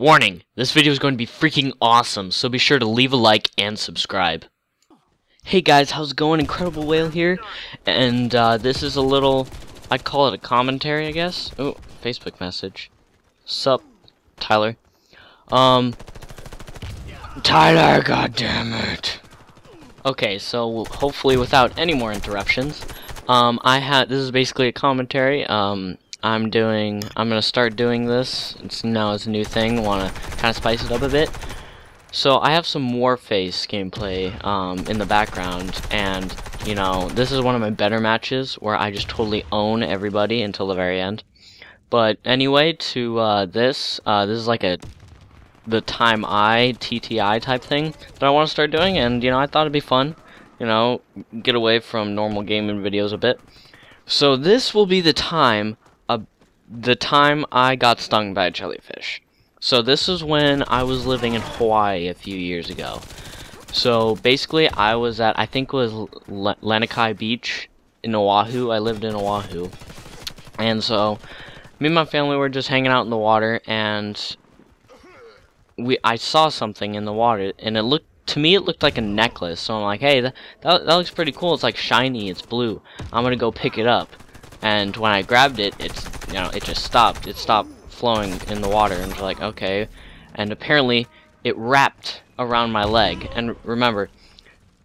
Warning, this video is going to be freaking awesome, so be sure to leave a like and subscribe. Hey guys, how's it going? Incredible Whale here, and uh, this is a little, I'd call it a commentary, I guess. Oh, Facebook message. Sup, Tyler. Um, Tyler, goddammit. Okay, so hopefully without any more interruptions, um, I had, this is basically a commentary, um, I'm doing, I'm gonna start doing this, it's now it's a new thing, wanna kinda spice it up a bit. So I have some Warface gameplay, um, in the background, and, you know, this is one of my better matches, where I just totally own everybody until the very end. But anyway, to, uh, this, uh, this is like a, the time I, TTI type thing, that I wanna start doing, and, you know, I thought it'd be fun, you know, get away from normal gaming videos a bit. So this will be the time Uh, the time I got stung by a jellyfish. So this is when I was living in Hawaii a few years ago. So basically I was at, I think it was L Lanikai Beach in Oahu. I lived in Oahu. And so me and my family were just hanging out in the water and we I saw something in the water and it looked to me it looked like a necklace. So I'm like, hey, that, that, that looks pretty cool. It's like shiny, it's blue. I'm gonna go pick it up and when I grabbed it, it's you know it just stopped. It stopped flowing in the water, and was like okay, and apparently it wrapped around my leg. And remember,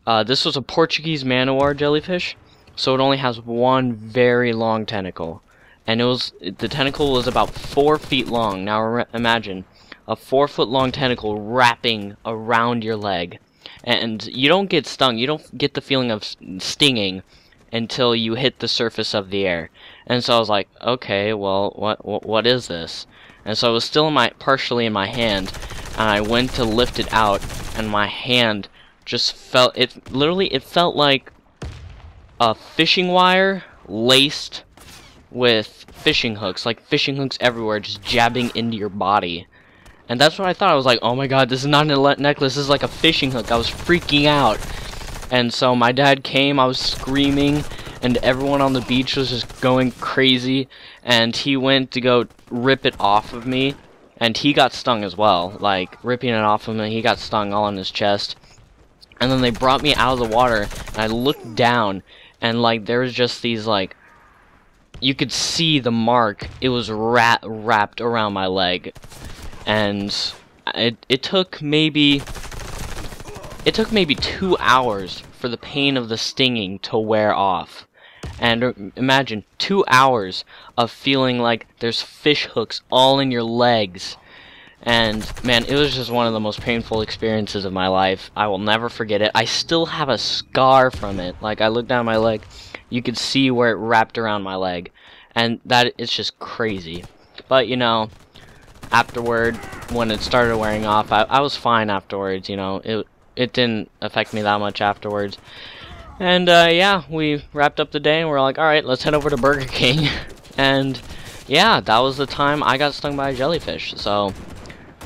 uh, this was a Portuguese man o' war jellyfish, so it only has one very long tentacle, and it was the tentacle was about four feet long. Now imagine a four foot long tentacle wrapping around your leg, and you don't get stung. You don't get the feeling of stinging until you hit the surface of the air. And so I was like, okay, well, what, what, what is this? And so it was still in my, partially in my hand, and I went to lift it out, and my hand just felt, it, literally, it felt like a fishing wire laced with fishing hooks, like fishing hooks everywhere, just jabbing into your body. And that's what I thought. I was like, oh my god, this is not a necklace, this is like a fishing hook. I was freaking out. And so my dad came, I was screaming, and everyone on the beach was just going crazy, and he went to go rip it off of me, and he got stung as well, like, ripping it off of him, he got stung all on his chest. And then they brought me out of the water, and I looked down, and, like, there was just these, like, you could see the mark, it was wrapped around my leg, and it, it took maybe it took maybe two hours for the pain of the stinging to wear off. And uh, imagine two hours of feeling like there's fish hooks all in your legs. And man, it was just one of the most painful experiences of my life. I will never forget it. I still have a scar from it. Like I looked down my leg, you could see where it wrapped around my leg. And that it's just crazy. But you know, afterward, when it started wearing off, I, I was fine afterwards, you know. It it didn't affect me that much afterwards. And uh, yeah, we wrapped up the day and we're like, alright, let's head over to Burger King. and yeah, that was the time I got stung by a jellyfish. So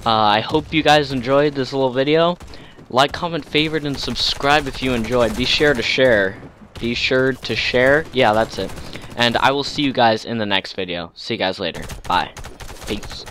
uh, I hope you guys enjoyed this little video. Like, comment, favorite, and subscribe if you enjoyed. Be sure to share. Be sure to share. Yeah, that's it. And I will see you guys in the next video. See you guys later. Bye. Peace.